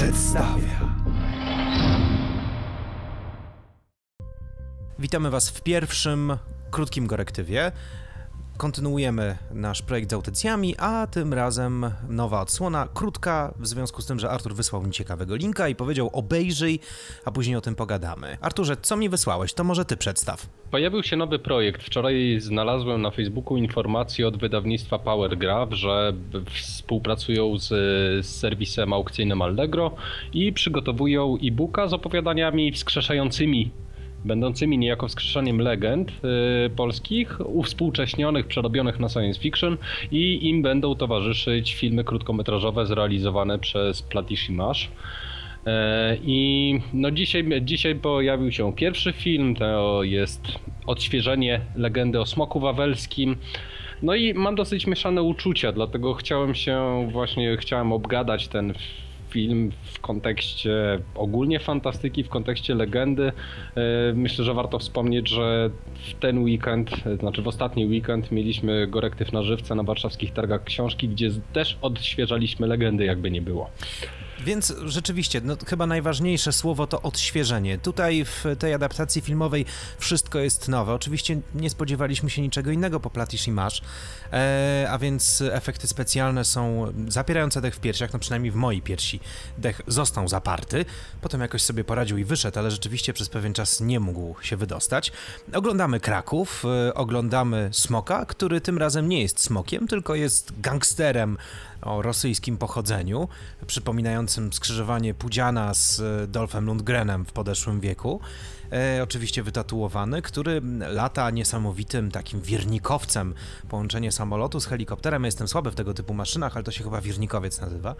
przedstawia. Witamy Was w pierwszym krótkim korektywie. Kontynuujemy nasz projekt z audycjami, a tym razem nowa odsłona, krótka, w związku z tym, że Artur wysłał mi ciekawego linka i powiedział obejrzyj, a później o tym pogadamy. Arturze, co mi wysłałeś? To może ty przedstaw. Pojawił się nowy projekt. Wczoraj znalazłem na Facebooku informację od wydawnictwa Powergraph, że współpracują z, z serwisem aukcyjnym Allegro i przygotowują e-booka z opowiadaniami wskrzeszającymi będącymi niejako wskrzeszaniem legend y, polskich, uwspółcześnionych, przerobionych na science fiction i im będą towarzyszyć filmy krótkometrażowe zrealizowane przez Platish Image. I no dzisiaj, dzisiaj pojawił się pierwszy film, to jest odświeżenie legendy o Smoku Wawelskim. No i mam dosyć mieszane uczucia, dlatego chciałem się właśnie, chciałem obgadać ten film w kontekście ogólnie fantastyki, w kontekście legendy. E, myślę, że warto wspomnieć, że w ten weekend, znaczy w ostatni weekend mieliśmy korektyw na żywce na warszawskich targach książki, gdzie też odświeżaliśmy legendy, jakby nie było. Więc rzeczywiście, no, chyba najważniejsze słowo to odświeżenie. Tutaj w tej adaptacji filmowej wszystko jest nowe. Oczywiście nie spodziewaliśmy się niczego innego po Platish Image, e, a więc efekty specjalne są zapierające dech w piersiach, no przynajmniej w mojej piersi dech został zaparty, potem jakoś sobie poradził i wyszedł, ale rzeczywiście przez pewien czas nie mógł się wydostać. Oglądamy Kraków, e, oglądamy Smoka, który tym razem nie jest smokiem, tylko jest gangsterem o rosyjskim pochodzeniu, przypominającym skrzyżowanie Pudziana z e, Dolphem Lundgrenem w podeszłym wieku. E, oczywiście wytatuowany, który lata niesamowitym takim wirnikowcem. Połączenie samolotu z helikopterem. Jestem słaby w tego typu maszynach, ale to się chyba wirnikowiec nazywa.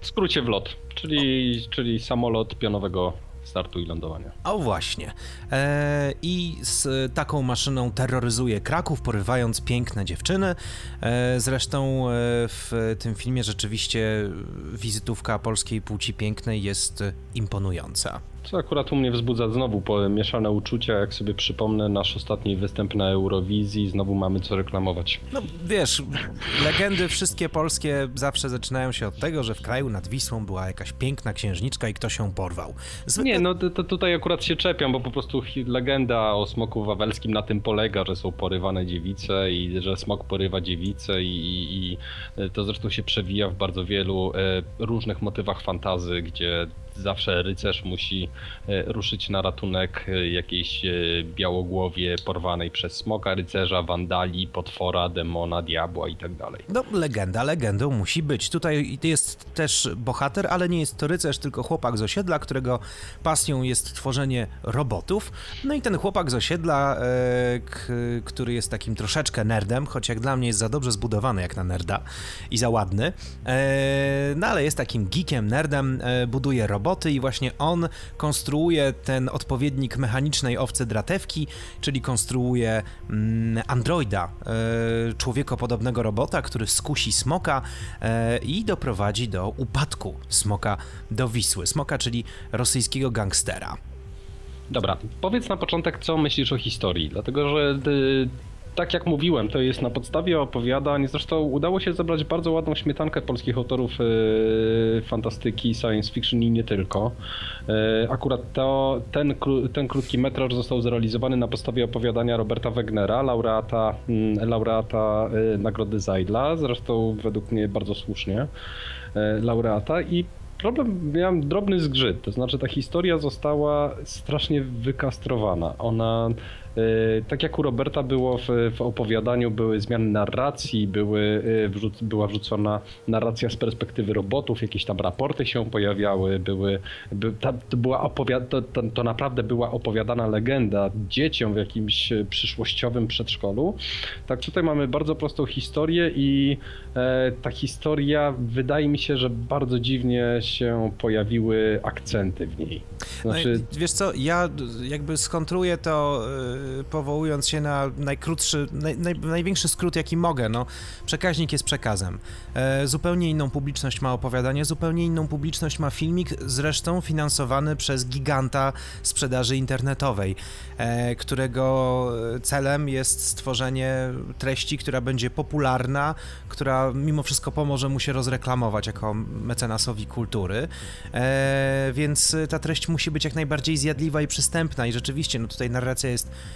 W skrócie wlot, czyli, czyli samolot pionowego startu i lądowania. O właśnie. E, I z taką maszyną terroryzuje Kraków, porywając piękne dziewczyny. E, zresztą e, w tym filmie rzeczywiście wizytówka polskiej płci pięknej jest imponująca. Co akurat u mnie wzbudza znowu mieszane uczucia, jak sobie przypomnę nasz ostatni występ na Eurowizji, znowu mamy co reklamować. No wiesz, legendy wszystkie polskie zawsze zaczynają się od tego, że w kraju nad Wisłą była jakaś piękna księżniczka i ktoś ją porwał. Zwykle... Nie, no to, to, tutaj akurat się czepiam, bo po prostu legenda o smoku wawelskim na tym polega, że są porywane dziewice i że smok porywa dziewice i, i, i to zresztą się przewija w bardzo wielu e, różnych motywach fantazy, gdzie zawsze rycerz musi e, ruszyć na ratunek e, jakiejś e, białogłowie porwanej przez smoka, rycerza, wandali, potwora, demona, diabła i tak dalej. No, legenda legendą musi być. Tutaj jest też bohater, ale nie jest to rycerz, tylko chłopak z osiedla, którego pasją jest tworzenie robotów. No i ten chłopak z osiedla, który jest takim troszeczkę nerdem, choć jak dla mnie jest za dobrze zbudowany jak na nerda i za ładny, no ale jest takim geekiem, nerdem, buduje roboty roboty i właśnie on konstruuje ten odpowiednik mechanicznej owcy dratewki, czyli konstruuje mm, androida, e, człowiekopodobnego robota, który skusi smoka e, i doprowadzi do upadku smoka do Wisły. Smoka, czyli rosyjskiego gangstera. Dobra, powiedz na początek, co myślisz o historii, dlatego że y, tak jak mówiłem, to jest na podstawie opowiadań. Zresztą udało się zebrać bardzo ładną śmietankę polskich autorów yy, fantastyki, science fiction i nie tylko. Yy, akurat to, ten, ten krótki metraż został zrealizowany na podstawie opowiadania Roberta Wegnera, laureata, yy, laureata Nagrody Zajdla, zresztą według mnie bardzo słusznie laureata i problem, miałem drobny zgrzyt, to znaczy ta historia została strasznie wykastrowana. Ona E, tak jak u Roberta było w, w opowiadaniu, były zmiany narracji, były, e, wrzuc, była wrzucona narracja z perspektywy robotów, jakieś tam raporty się pojawiały, były, by, ta, to, była to, to, to, naprawdę była opowiadana legenda dzieciom w jakimś przyszłościowym przedszkolu. Tak tutaj mamy bardzo prostą historię i e, ta historia wydaje mi się, że bardzo dziwnie się pojawiły akcenty w niej. Znaczy... No, wiesz co, ja jakby skontruję to powołując się na najkrótszy, naj, naj, największy skrót, jaki mogę, no, przekaźnik jest przekazem. E, zupełnie inną publiczność ma opowiadanie, zupełnie inną publiczność ma filmik, zresztą finansowany przez giganta sprzedaży internetowej, e, którego celem jest stworzenie treści, która będzie popularna, która mimo wszystko pomoże mu się rozreklamować jako mecenasowi kultu kultury, e, więc ta treść musi być jak najbardziej zjadliwa i przystępna i rzeczywiście, no tutaj narracja jest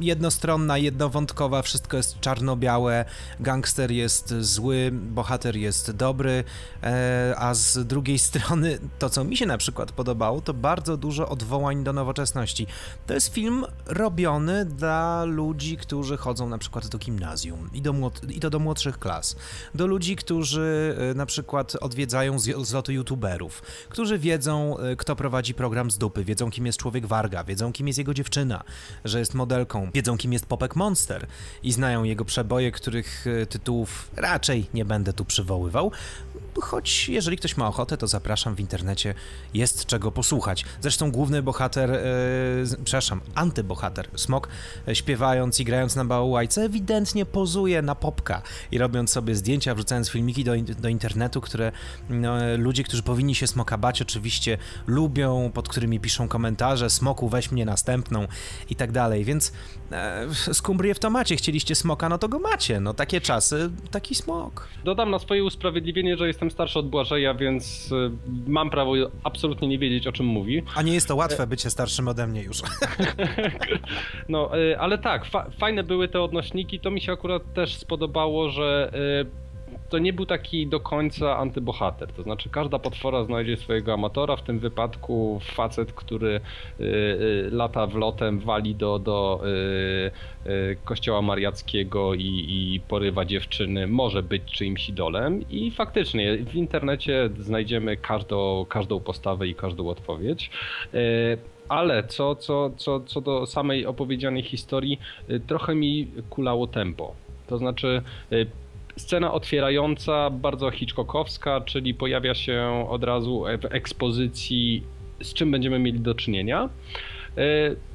jednostronna, jednowątkowa, wszystko jest czarno-białe, gangster jest zły, bohater jest dobry, e, a z drugiej strony to, co mi się na przykład podobało, to bardzo dużo odwołań do nowoczesności. To jest film robiony dla ludzi, którzy chodzą na przykład do gimnazjum i, do i to do młodszych klas, do ludzi, którzy e, na przykład odwiedzają zloty youtuberów, którzy wiedzą, e, kto prowadzi program z dupy, wiedzą, kim jest człowiek Warga, wiedzą, kim jest jego dziewczyna, że jest modelką, wiedzą kim jest Popek Monster i znają jego przeboje, których e, tytułów raczej nie będę tu przywoływał, choć jeżeli ktoś ma ochotę, to zapraszam w internecie, jest czego posłuchać. Zresztą główny bohater, e, przepraszam, antybohater, Smok, e, śpiewając i grając na bałałajce, ewidentnie pozuje na popka i robiąc sobie zdjęcia, wrzucając filmiki do, do internetu, które no, ludzie, którzy powinni się Smoka bać, oczywiście lubią, pod którymi piszą komentarze, Smoku weź mnie następną i tak dalej, więc e, skumbrię w to macie, chcieliście Smoka, no to go macie, no takie czasy, taki Smok. Dodam na swoje usprawiedliwienie, że jestem jestem starszy od Błażeja, więc y, mam prawo absolutnie nie wiedzieć, o czym mówi. A nie jest to łatwe bycie starszym ode mnie już. no, y, ale tak, fa fajne były te odnośniki. To mi się akurat też spodobało, że y, to nie był taki do końca antybohater. To znaczy, każda potwora znajdzie swojego amatora. W tym wypadku facet, który y, y, lata wlotem, wali do, do y, y, kościoła mariackiego i, i porywa dziewczyny, może być czyimś idolem. I faktycznie w internecie znajdziemy każdą, każdą postawę i każdą odpowiedź. Y, ale co, co, co, co do samej opowiedzianej historii, y, trochę mi kulało tempo. To znaczy, Scena otwierająca, bardzo Hitchcockowska, czyli pojawia się od razu w ekspozycji, z czym będziemy mieli do czynienia. E,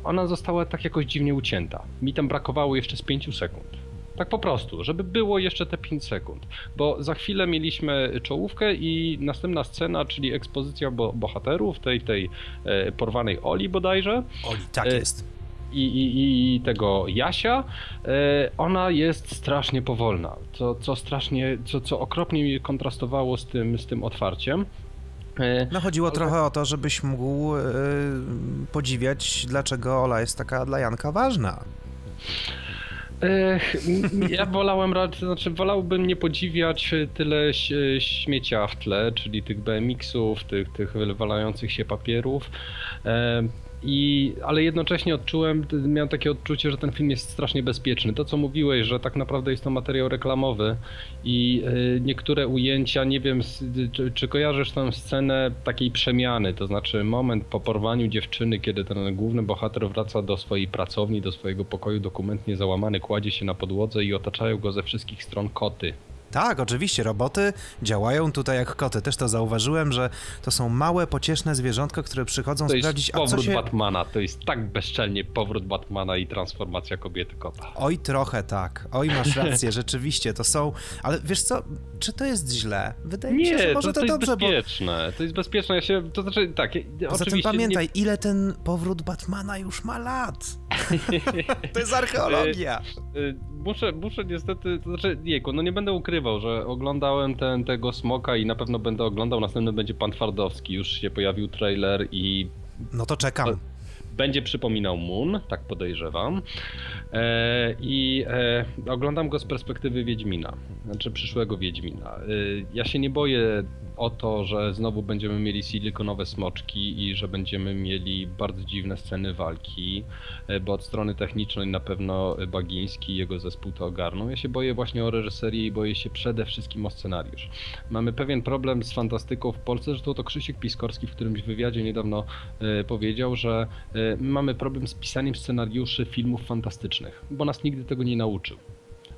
ona została tak jakoś dziwnie ucięta. Mi tam brakowało jeszcze z 5 sekund. Tak po prostu, żeby było jeszcze te 5 sekund. Bo za chwilę mieliśmy czołówkę i następna scena, czyli ekspozycja bohaterów, tej, tej e, porwanej Oli bodajże. Oli, tak e, jest i, i, i tego Jasia, e, ona jest strasznie powolna, co, co strasznie, co, co okropnie mi kontrastowało z tym, z tym otwarciem. E, no chodziło Ale... trochę o to, żebyś mógł yy, podziwiać, dlaczego Ola jest taka dla Janka ważna. Ja wolałem, znaczy wolałbym nie podziwiać tyle śmiecia w tle, czyli tych BMX-ów, tych, tych wywalających się papierów. I, ale jednocześnie odczułem, miałem takie odczucie, że ten film jest strasznie bezpieczny. To, co mówiłeś, że tak naprawdę jest to materiał reklamowy i y, niektóre ujęcia, nie wiem, czy, czy kojarzysz tę scenę takiej przemiany, to znaczy moment po porwaniu dziewczyny, kiedy ten główny bohater wraca do swojej pracowni, do swojego pokoju dokumentnie załamany, kładzie się na podłodze i otaczają go ze wszystkich stron koty. Tak, oczywiście, roboty działają tutaj jak koty. Też to zauważyłem, że to są małe, pocieszne zwierzątka, które przychodzą to sprawdzić, jest powrót się... Batmana, to jest tak bezczelnie powrót Batmana i transformacja kobiety kota. Oj, trochę tak. Oj, masz rację, rzeczywiście, to są... Ale wiesz co, czy to jest źle? Wydaje mi się, że może to, to, to jest dobrze, bezpieczne. Bo... To jest bezpieczne, ja się... To znaczy, tak, Poza tym pamiętaj, nie... ile ten powrót Batmana już ma lat. to jest archeologia. Y, y, muszę, muszę niestety, to znaczy, jejku, no nie będę ukrywał, że oglądałem ten, tego Smoka i na pewno będę oglądał, następny będzie Pan Twardowski, już się pojawił trailer i... No to czekam. Będzie przypominał Moon, tak podejrzewam. E, I e, oglądam go z perspektywy Wiedźmina, znaczy przyszłego Wiedźmina. E, ja się nie boję o to, że znowu będziemy mieli silikonowe smoczki i że będziemy mieli bardzo dziwne sceny walki, e, bo od strony technicznej na pewno Bagiński i jego zespół to ogarną. Ja się boję właśnie o reżyserię i boję się przede wszystkim o scenariusz. Mamy pewien problem z fantastyką w Polsce, że to Krzysiek Piskorski w którymś wywiadzie niedawno e, powiedział, że e, mamy problem z pisaniem scenariuszy filmów fantastycznych, bo nas nigdy tego nie nauczył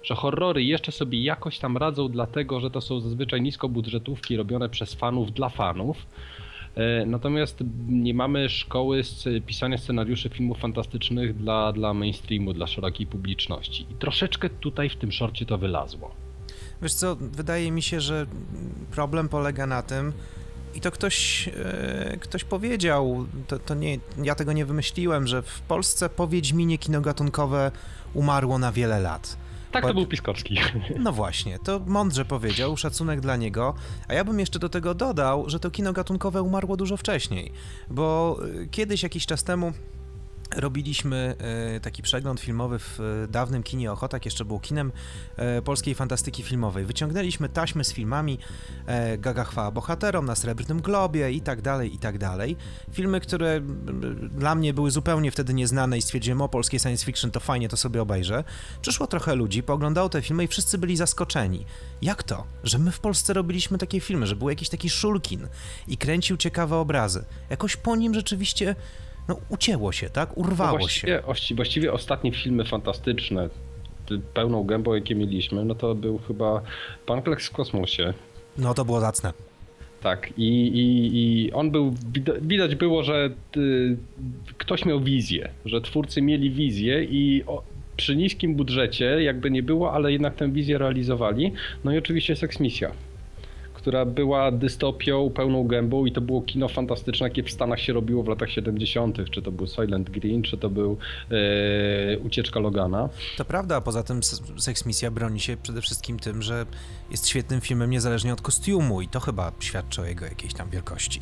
że horrory jeszcze sobie jakoś tam radzą, dlatego że to są zazwyczaj niskobudżetówki robione przez fanów dla fanów. E, natomiast nie mamy szkoły z pisania scenariuszy filmów fantastycznych dla, dla mainstreamu, dla szerokiej publiczności. I troszeczkę tutaj w tym szorcie to wylazło. Wiesz co, wydaje mi się, że problem polega na tym, i to ktoś, e, ktoś powiedział, to, to nie, ja tego nie wymyśliłem, że w Polsce po Wiedźminie kino gatunkowe umarło na wiele lat Tak, to był Piskorski. No właśnie, to mądrze powiedział, szacunek dla niego, a ja bym jeszcze do tego dodał, że to kino gatunkowe umarło dużo wcześniej, bo y, kiedyś, jakiś czas temu, robiliśmy e, taki przegląd filmowy w e, dawnym kinie Ochotak, jeszcze był kinem e, polskiej fantastyki filmowej. Wyciągnęliśmy taśmy z filmami Gaga chwała bohaterom, na Srebrnym Globie i tak dalej, i tak dalej. Filmy, które dla mnie były zupełnie wtedy nieznane i stwierdziłem, o polskie science fiction to fajnie, to sobie obejrzę. Przyszło trochę ludzi, pooglądało te filmy i wszyscy byli zaskoczeni. Jak to? Że my w Polsce robiliśmy takie filmy, że był jakiś taki szulkin i kręcił ciekawe obrazy. Jakoś po nim rzeczywiście no ucięło się, tak? Urwało no właściwie, się. Właściwie ostatnie filmy fantastyczne, pełną gębą jakie mieliśmy, no to był chyba Pankleks w kosmosie. No to było zacne. Tak, i, i, i on był, widać było, że y, ktoś miał wizję, że twórcy mieli wizję i o, przy niskim budżecie, jakby nie było, ale jednak tę wizję realizowali. No i oczywiście Sex Misja która była dystopią pełną gębą i to było kino fantastyczne, jakie w Stanach się robiło w latach 70., czy to był Silent Green, czy to był e, Ucieczka Logana. To prawda, a poza tym Sex Misja broni się przede wszystkim tym, że jest świetnym filmem niezależnie od kostiumu i to chyba świadczy o jego jakiejś tam wielkości.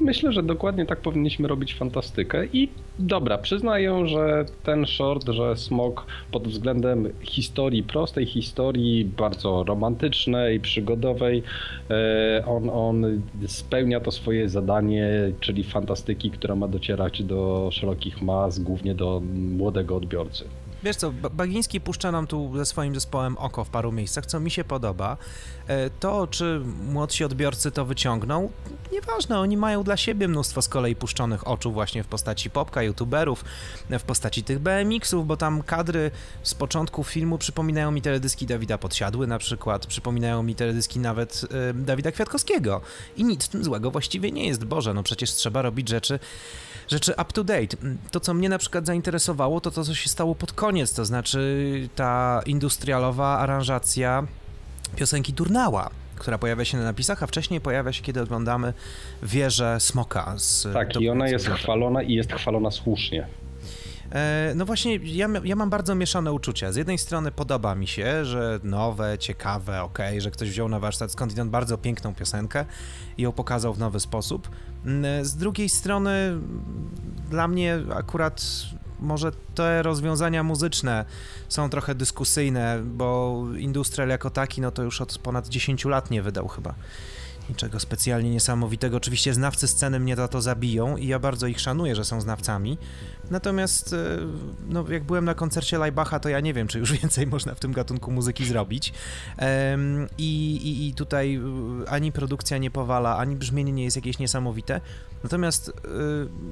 Myślę, że dokładnie tak powinniśmy robić fantastykę i dobra, przyznaję, że ten short, że Smok pod względem historii, prostej historii, bardzo romantycznej, przygodowej, e, on, on spełnia to swoje zadanie, czyli fantastyki, która ma docierać do szerokich mas, głównie do młodego odbiorcy. Wiesz co, Bagiński puszcza nam tu ze swoim zespołem oko w paru miejscach, co mi się podoba. E, to, czy młodsi odbiorcy to wyciągną, nieważne, oni mają dla siebie mnóstwo z kolei puszczonych oczu właśnie w postaci popka, youtuberów, w postaci tych BMX-ów, bo tam kadry z początku filmu przypominają mi teledyski Dawida Podsiadły na przykład, przypominają mi teledyski nawet y, Dawida Kwiatkowskiego i nic w tym złego właściwie nie jest, Boże, no przecież trzeba robić rzeczy rzeczy up to date. To, co mnie na przykład zainteresowało, to to, co się stało pod koniec, to znaczy ta industrialowa aranżacja piosenki Turnała która pojawia się na napisach, a wcześniej pojawia się, kiedy oglądamy wieżę Smoka. Z tak, i ona jest chwalona i jest chwalona słusznie. E, no właśnie, ja, ja mam bardzo mieszane uczucia. Z jednej strony podoba mi się, że nowe, ciekawe, ok, że ktoś wziął na warsztat skądinąd bardzo piękną piosenkę i ją pokazał w nowy sposób. Mm, z drugiej strony, dla mnie akurat może te rozwiązania muzyczne są trochę dyskusyjne, bo Industrial jako taki, no to już od ponad 10 lat nie wydał chyba niczego specjalnie niesamowitego. Oczywiście znawcy sceny mnie za to zabiją i ja bardzo ich szanuję, że są znawcami. Natomiast e, no, jak byłem na koncercie Leibacha, to ja nie wiem, czy już więcej można w tym gatunku muzyki zrobić. I, i, i tutaj e, ani produkcja nie powala, ani brzmienie nie jest jakieś niesamowite. Natomiast e,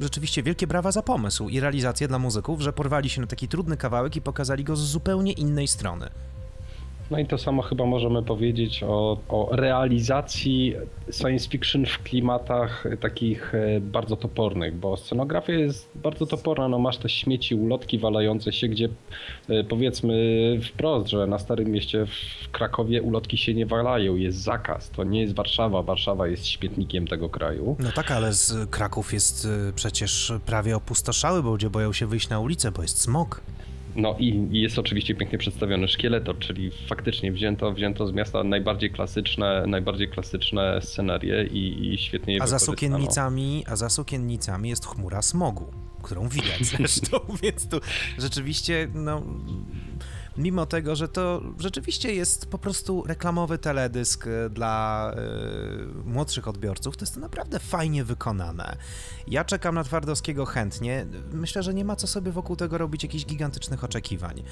rzeczywiście wielkie brawa za pomysł i realizację dla muzyków, że porwali się na taki trudny kawałek i pokazali go z zupełnie innej strony. No i to samo chyba możemy powiedzieć o, o realizacji science fiction w klimatach takich e, bardzo topornych, bo scenografia jest bardzo toporna. No masz te śmieci, ulotki walające się, gdzie e, powiedzmy wprost, że na Starym Mieście w Krakowie ulotki się nie walają, jest zakaz. To nie jest Warszawa. Warszawa jest śmietnikiem tego kraju. No tak, ale z Kraków jest e, przecież prawie opustoszały, bo ludzie boją się wyjść na ulicę, bo jest smog. No i jest oczywiście pięknie przedstawiony szkieletor, czyli faktycznie wzięto, wzięto z miasta najbardziej klasyczne, najbardziej klasyczne scenerie i, i świetnie je a za sukiennicami, A za sukiennicami jest chmura smogu, którą widać zresztą, więc tu rzeczywiście no, mimo tego, że to rzeczywiście jest po prostu reklamowy teledysk e, dla y, młodszych odbiorców, to jest to naprawdę fajnie wykonane. Ja czekam na Twardowskiego chętnie. Myślę, że nie ma co sobie wokół tego robić jakichś gigantycznych oczekiwań. Y,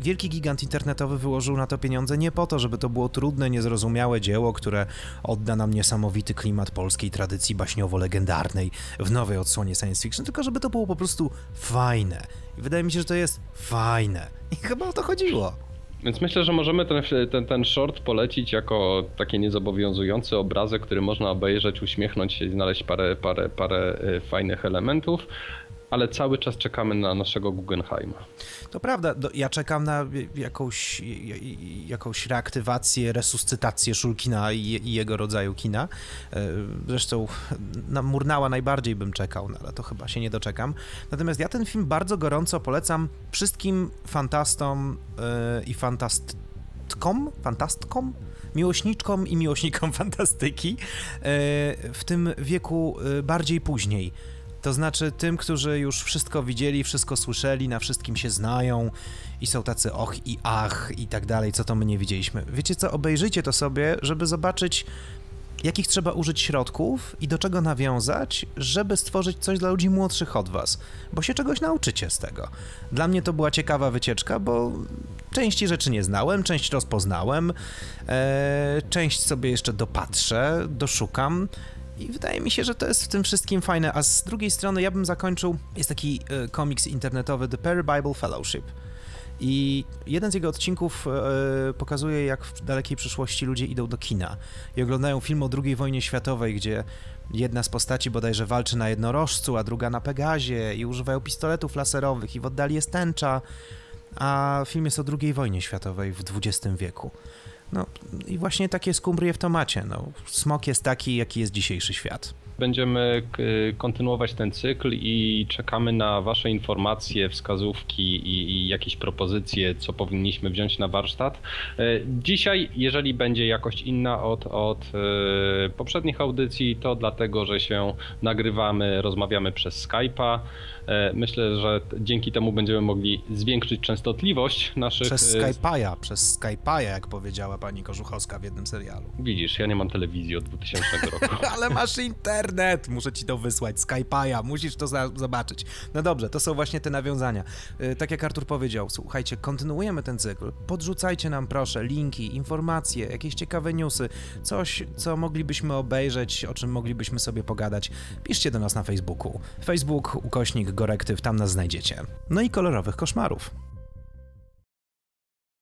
wielki gigant internetowy wyłożył na to pieniądze nie po to, żeby to było trudne, niezrozumiałe dzieło, które odda nam niesamowity klimat polskiej tradycji baśniowo-legendarnej w nowej odsłonie science fiction, tylko żeby to było po prostu fajne. I wydaje mi się, że to jest fajne. I chyba o to chodziło. Więc myślę, że możemy ten, ten, ten short polecić jako taki niezobowiązujący obrazek, który można obejrzeć, uśmiechnąć się i znaleźć parę, parę, parę e, fajnych elementów. Ale cały czas czekamy na naszego Guggenheima. To prawda, ja czekam na jakąś, jakąś reaktywację, resuscytację Szulkina i, jego rodzaju kina. E, zresztą na Murnała najbardziej bym czekał, no ale to chyba się nie doczekam. Natomiast ja ten film bardzo gorąco polecam wszystkim fantastom e, i fantastkom, fantastkom, miłośniczkom i miłośnikom fantastyki e, w tym wieku bardziej później to znaczy tym, którzy już wszystko widzieli, wszystko słyszeli, na wszystkim się znają i są tacy och i ach i tak dalej, co to my nie widzieliśmy. Wiecie co, obejrzyjcie to sobie, żeby zobaczyć jakich trzeba użyć środków i do czego nawiązać, żeby stworzyć coś dla ludzi młodszych od was, bo się czegoś nauczycie z tego. Dla mnie to była ciekawa wycieczka, bo części rzeczy nie znałem, część rozpoznałem, e, część sobie jeszcze dopatrzę, doszukam. I wydaje mi się, że to jest w tym wszystkim fajne. A z drugiej strony ja bym zakończył, jest taki y, komiks internetowy The Perry Bible Fellowship. I jeden z jego odcinków y, pokazuje, jak w dalekiej przyszłości ludzie idą do kina i oglądają film o II wojnie światowej, gdzie jedna z postaci bodajże walczy na jednorożcu, a druga na Pegazie i używają pistoletów laserowych i w oddali jest tęcza, a film jest o II wojnie światowej w XX wieku. No i właśnie takie skumbrie w tomacie. No, smok jest taki, jaki jest dzisiejszy świat. Będziemy kontynuować ten cykl i czekamy na Wasze informacje, wskazówki i, i, jakieś propozycje, co powinniśmy wziąć na warsztat. E, dzisiaj, jeżeli będzie jakość inna od, od e, poprzednich audycji, to dlatego, że się nagrywamy, rozmawiamy przez Skype'a. E, myślę, że dzięki temu będziemy mogli zwiększyć częstotliwość naszych... Przez Skype'a, przez Skype'a, jak powiedziała pani Kożuchowska w jednym serialu. Widzisz, ja nie mam telewizji od 2000 roku. Ale masz internet! Muszę ci to wysłać, Skype'a, musisz to za zobaczyć. No dobrze, to są właśnie te nawiązania. E, tak jak Artur powiedział, słuchajcie, kontynuujemy ten cykl. Podrzucajcie nam proszę linki, informacje, jakieś ciekawe newsy, coś, co moglibyśmy obejrzeć, o czym moglibyśmy sobie pogadać. Piszcie do nas na Facebooku. Facebook, ukośnik Gorektyw, tam nas znajdziecie. No i kolorowych koszmarów.